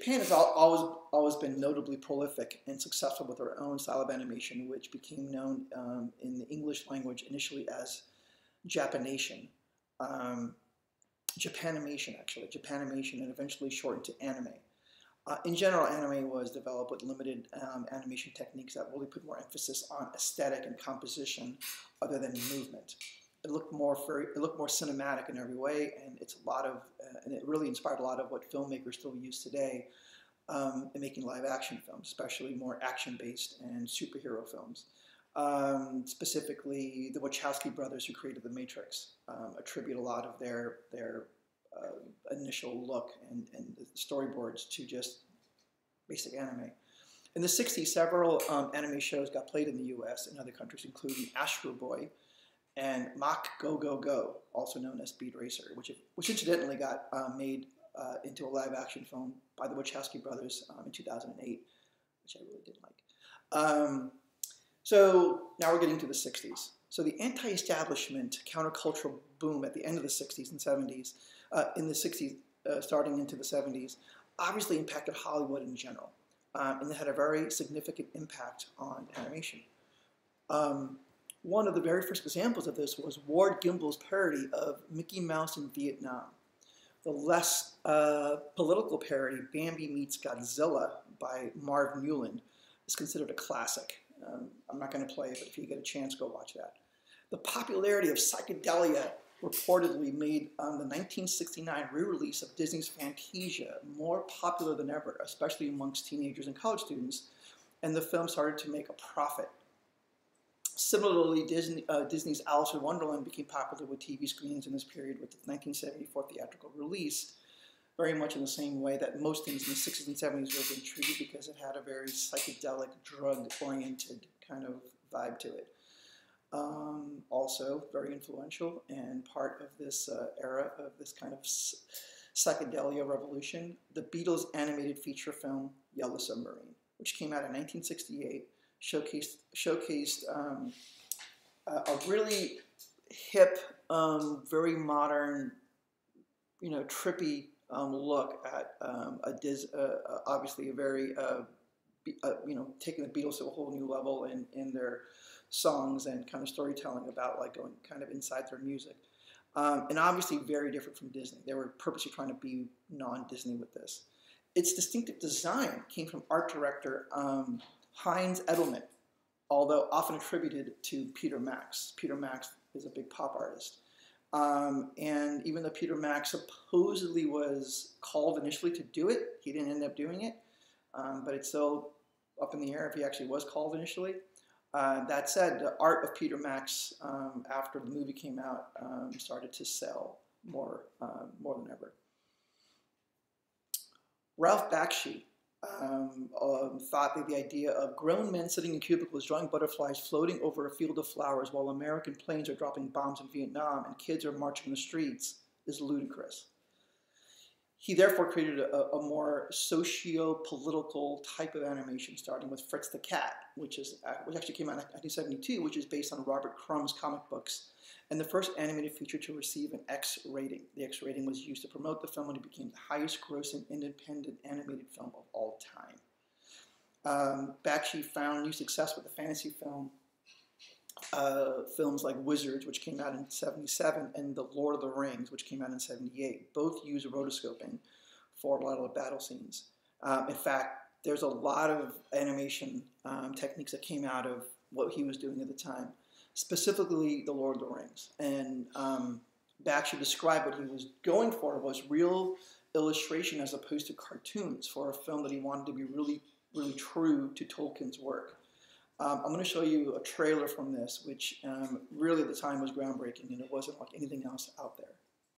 Japan has always always been notably prolific and successful with their own style of animation, which became known um, in the English language initially as Japanation, um, Japanimation actually, Japanimation, and eventually shortened to anime. Uh, in general, anime was developed with limited um, animation techniques that really put more emphasis on aesthetic and composition other than movement. It looked more very, it looked more cinematic in every way, and it's a lot of, uh, and it really inspired a lot of what filmmakers still use today um, in making live action films, especially more action based and superhero films. Um, specifically, the Wachowski brothers who created The Matrix um, attribute a lot of their their uh, initial look and, and storyboards to just basic anime. In the 60s, several um, anime shows got played in the US and other countries, including Astro Boy and Mach Go Go Go, also known as Speed Racer, which, which incidentally got uh, made uh, into a live action film by the Wachowski brothers um, in 2008, which I really didn't like. Um, so now we're getting to the 60s. So the anti-establishment countercultural boom at the end of the 60s and 70s, uh, in the 60s, uh, starting into the 70s, obviously impacted Hollywood in general. Um, and it had a very significant impact on animation. Um, one of the very first examples of this was Ward Kimball's parody of Mickey Mouse in Vietnam. The less uh, political parody, Bambi Meets Godzilla by Marv Newland, is considered a classic. Um, I'm not going to play it, but if you get a chance, go watch that. The popularity of psychedelia reportedly made um, the 1969 re-release of Disney's Fantasia more popular than ever, especially amongst teenagers and college students, and the film started to make a profit. Similarly, Disney, uh, Disney's Alice in Wonderland became popular with TV screens in this period with the 1974 theatrical release, very much in the same way that most things in the 60s and 70s were being treated because it had a very psychedelic, drug-oriented kind of vibe to it. Um, also very influential and part of this uh, era of this kind of psychedelia revolution, the Beatles animated feature film Yellow Submarine, which came out in 1968, showcased, showcased um, a, really hip, um, very modern, you know, trippy um, look at um, a Dis, uh, uh, obviously a very, uh, be, uh, you know, taking the Beatles to a whole new level in, in their songs and kind of storytelling about like going kind of inside their music. Um, and obviously very different from Disney. They were purposely trying to be non-Disney with this. Its distinctive design came from art director um, Heinz Edelmann, although often attributed to Peter Max. Peter Max is a big pop artist. Um, and even though Peter Max supposedly was called initially to do it, he didn't end up doing it. Um, but it's still up in the air if he actually was called initially. Uh, that said, the art of Peter Max um, after the movie came out um, started to sell more, uh, more than ever. Ralph Bakshi um, um, thought that the idea of grown men sitting in cubicles drawing butterflies floating over a field of flowers while American planes are dropping bombs in Vietnam and kids are marching in the streets is ludicrous. He therefore created a, a more socio-political type of animation, starting with Fritz the Cat, which is uh, which actually came out in 1972, which is based on Robert Crumb's comic books, and the first animated feature to receive an X rating. The X rating was used to promote the film and it became the highest-grossing independent animated film of all time. Um, Bakshi found new success with the fantasy film uh, films like Wizards, which came out in 77, and The Lord of the Rings, which came out in 78. Both use rotoscoping for a lot of the battle scenes. Um, in fact, there's a lot of animation um, techniques that came out of what he was doing at the time, specifically The Lord of the Rings. And um, Bakshi described what he was going for was real illustration as opposed to cartoons for a film that he wanted to be really, really true to Tolkien's work. Um, I'm going to show you a trailer from this, which um, really at the time was groundbreaking and it wasn't like anything else out there.